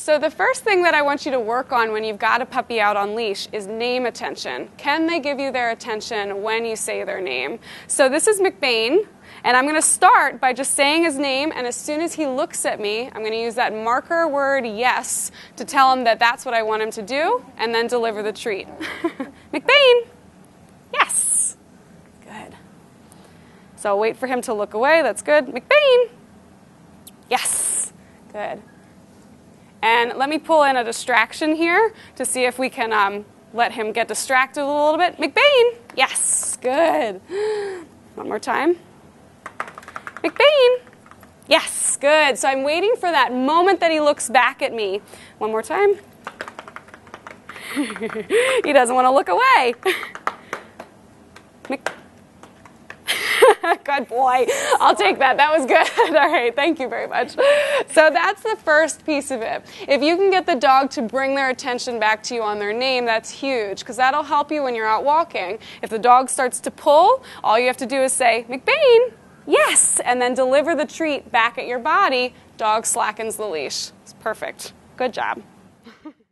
So, the first thing that I want you to work on when you've got a puppy out on leash is name attention. Can they give you their attention when you say their name? So, this is McBain, and I'm going to start by just saying his name, and as soon as he looks at me, I'm going to use that marker word yes to tell him that that's what I want him to do, and then deliver the treat. McBain! Yes! Good. So I'll wait for him to look away. That's good. McBain! Yes! Good. And let me pull in a distraction here to see if we can um, let him get distracted a little bit. McBain! Yes! Good. One more time. McBain! Yes, good. So I'm waiting for that moment that he looks back at me. One more time. he doesn't want to look away. boy. I'll take that. That was good. All right. Thank you very much. So that's the first piece of it. If you can get the dog to bring their attention back to you on their name, that's huge because that'll help you when you're out walking. If the dog starts to pull, all you have to do is say, McBain, yes, and then deliver the treat back at your body. Dog slackens the leash. It's perfect. Good job.